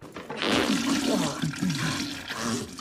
Do not go in there.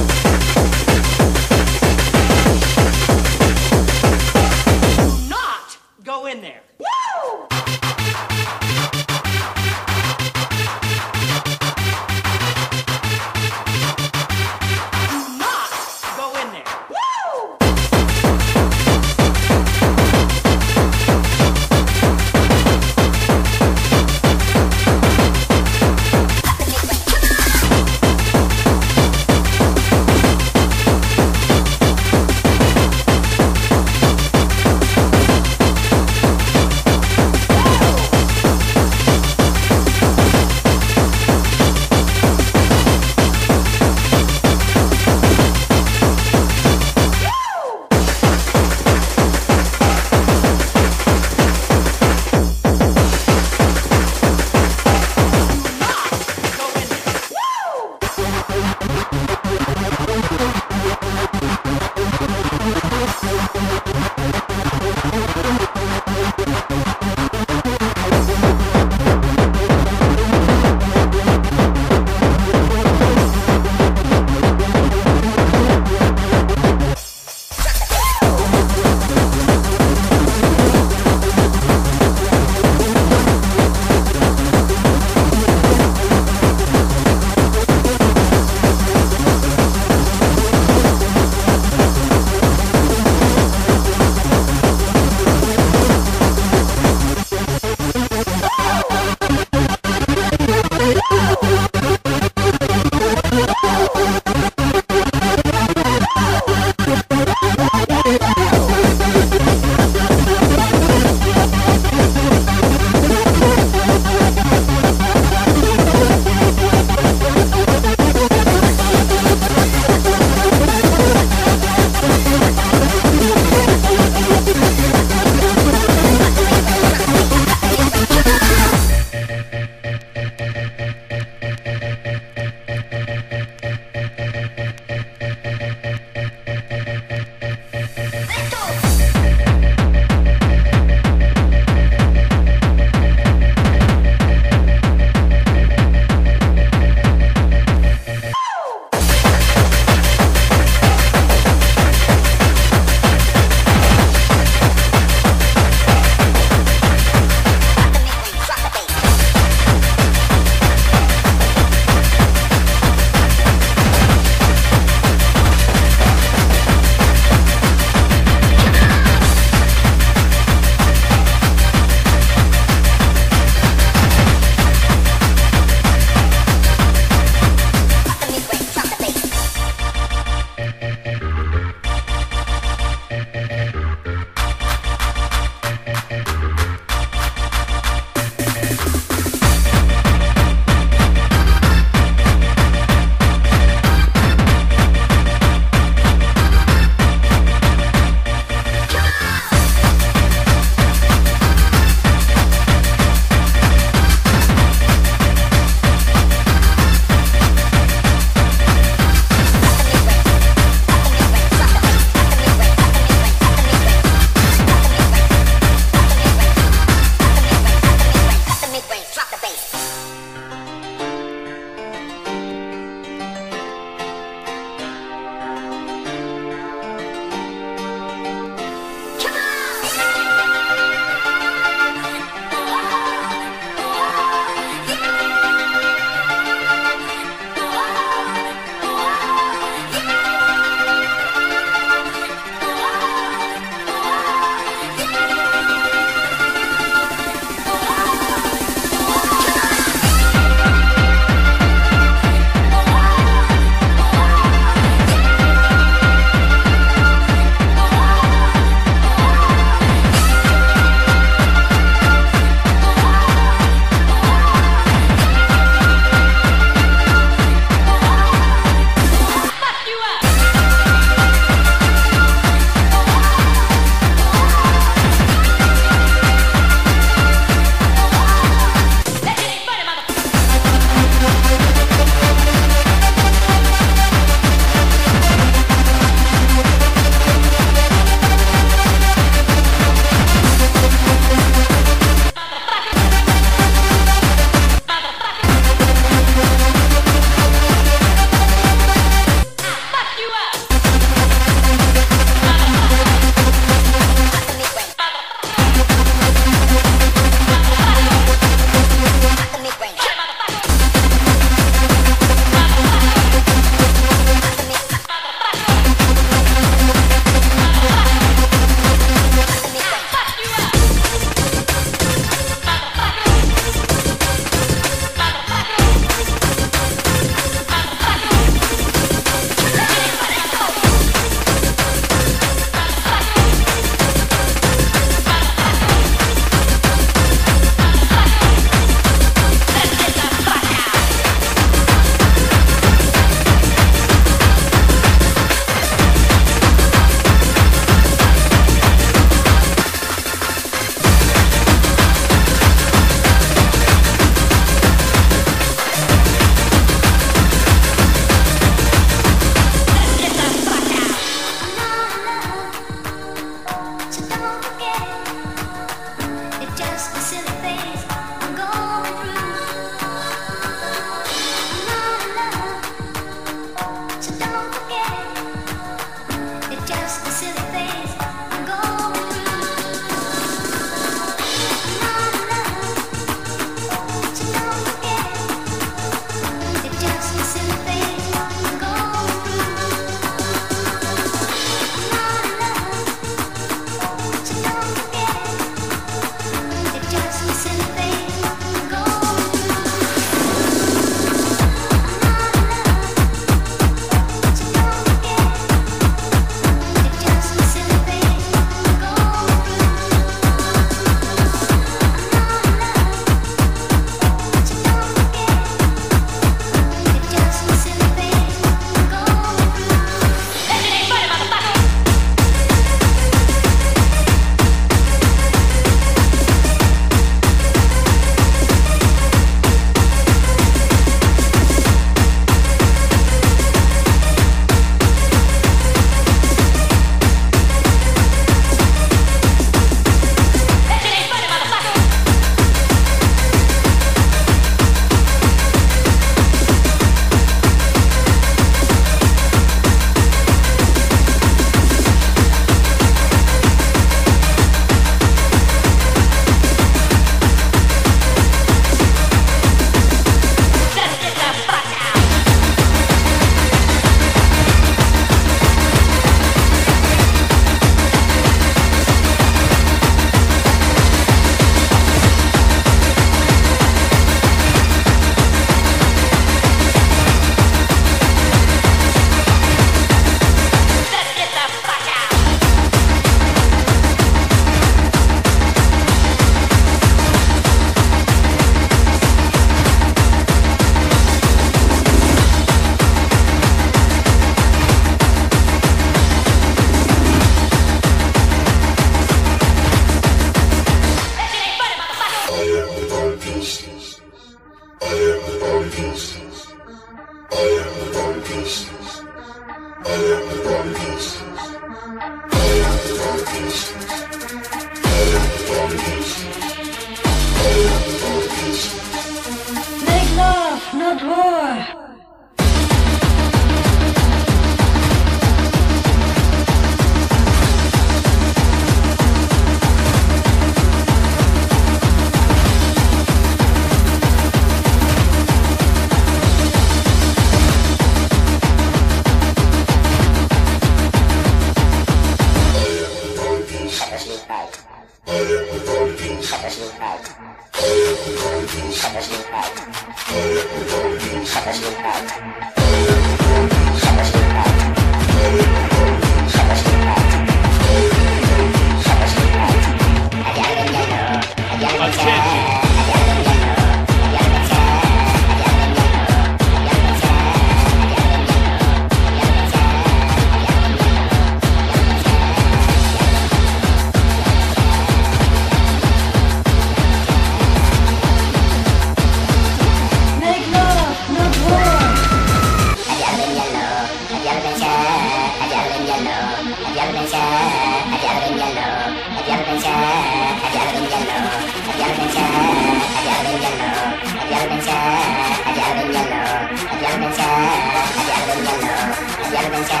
cha,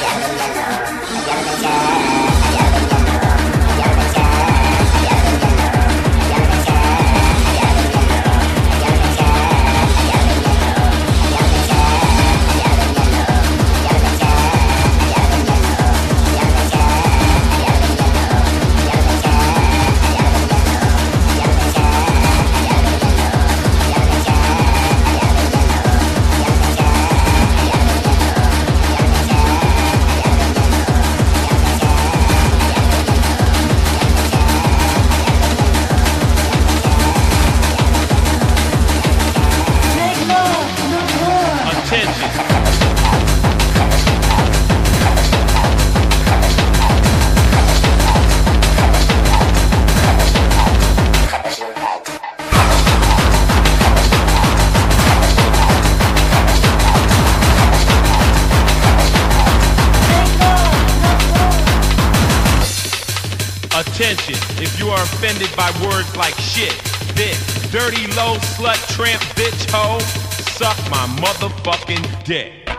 giang đông cha, giang đông cha. Dick.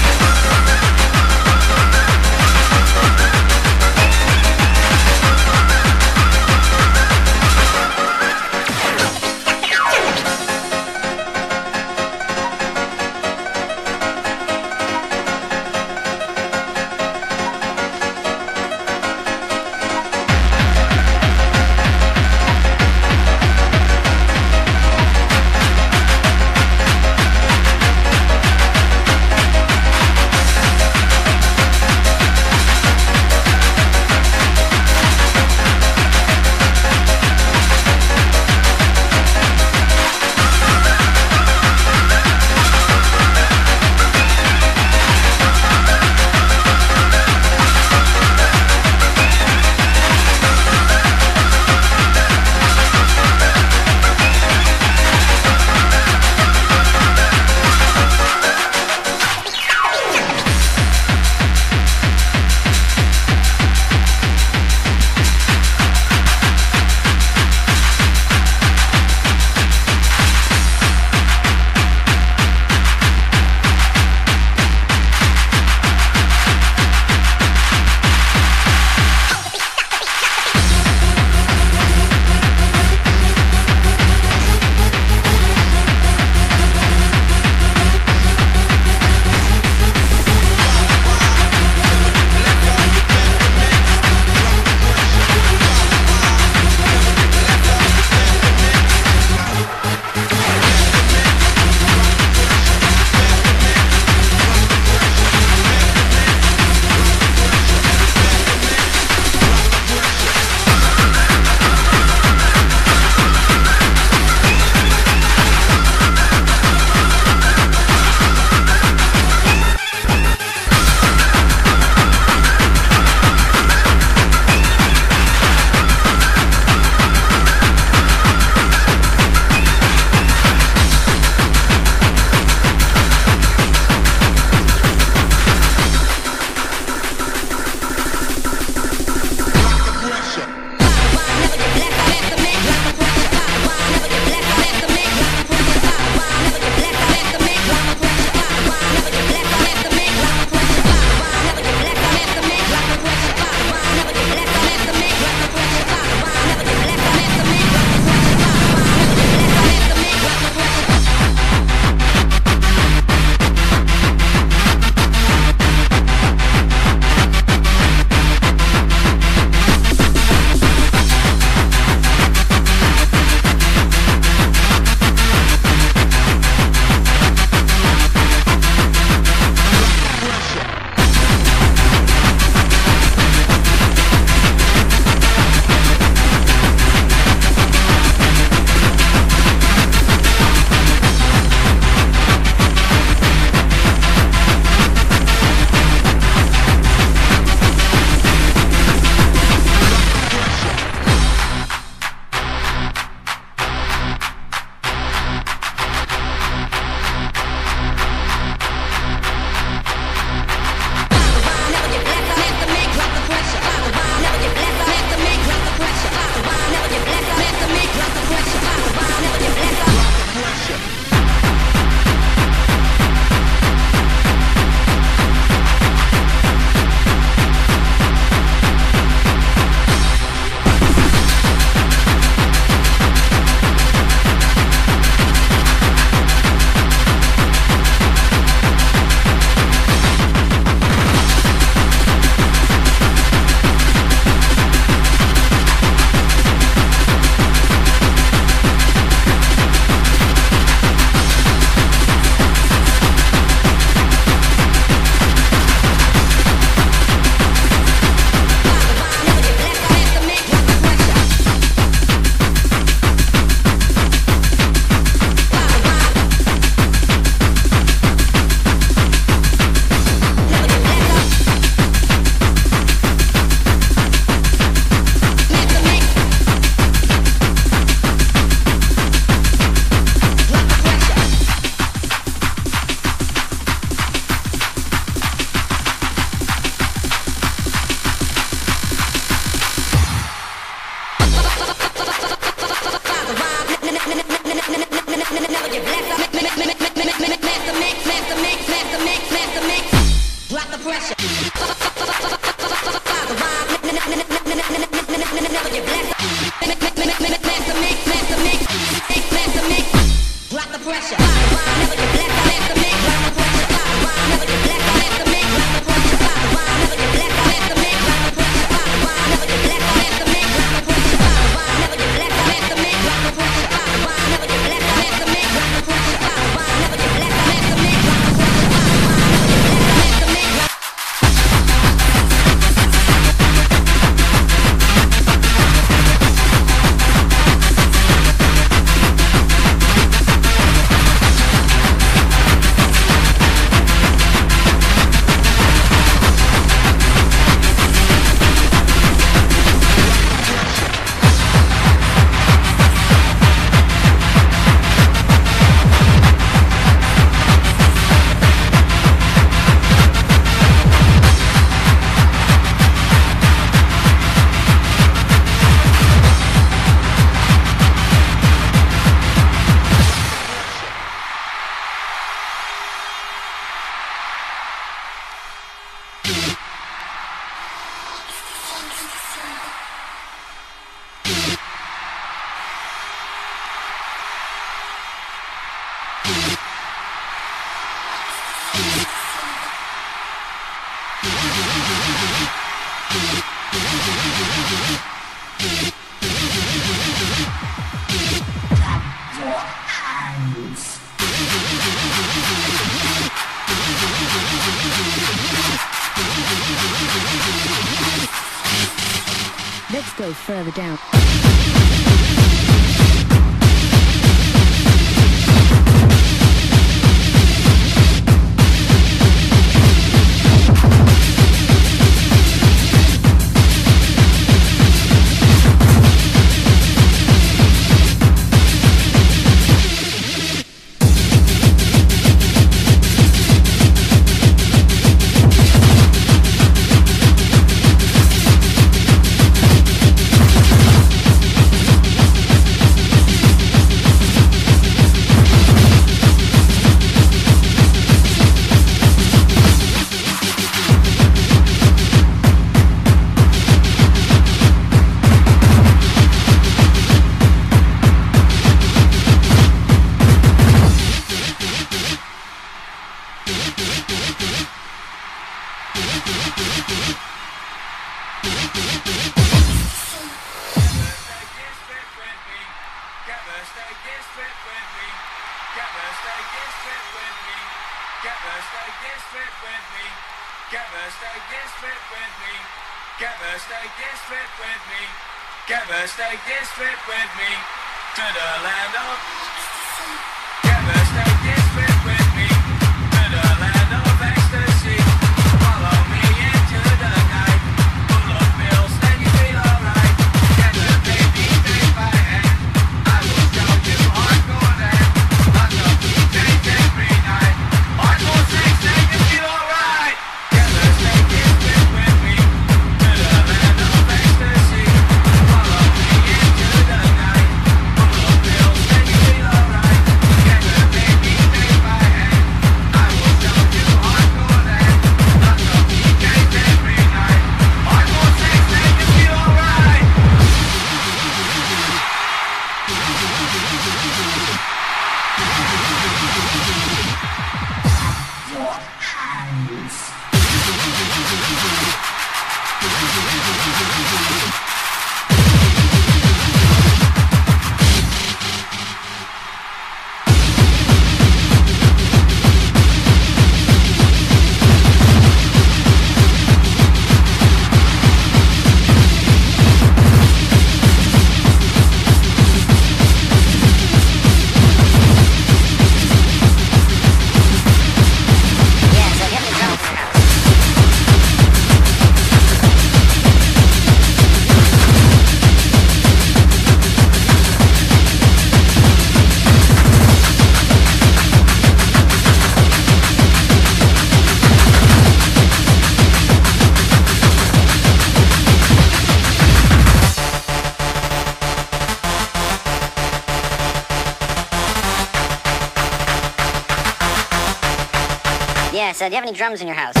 Drums in your house?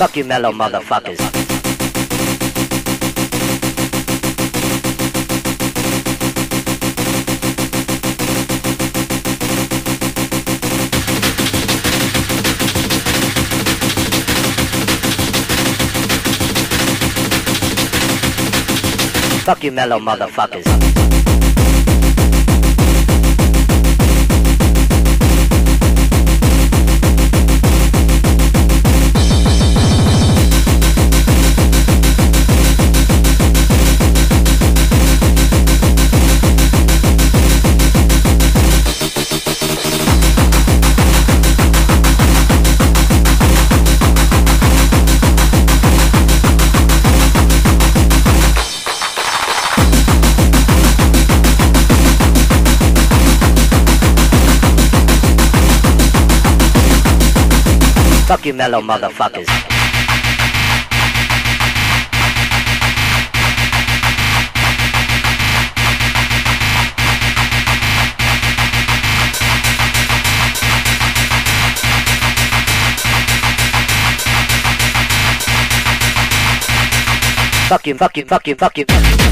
Fuck you mellow motherfuckers. Fuck you mellow motherfuckers. Fuck you mellow motherfuckers. Fuck you, fuck you, fuck you, fuck you.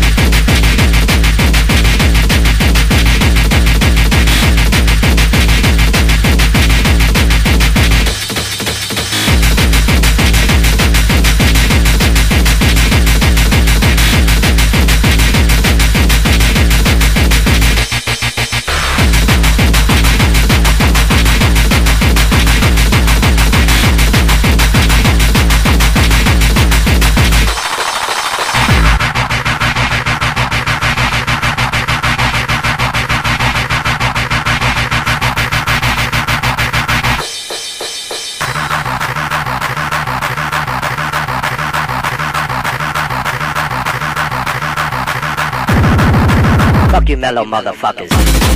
Fuck you mellow motherfuckers.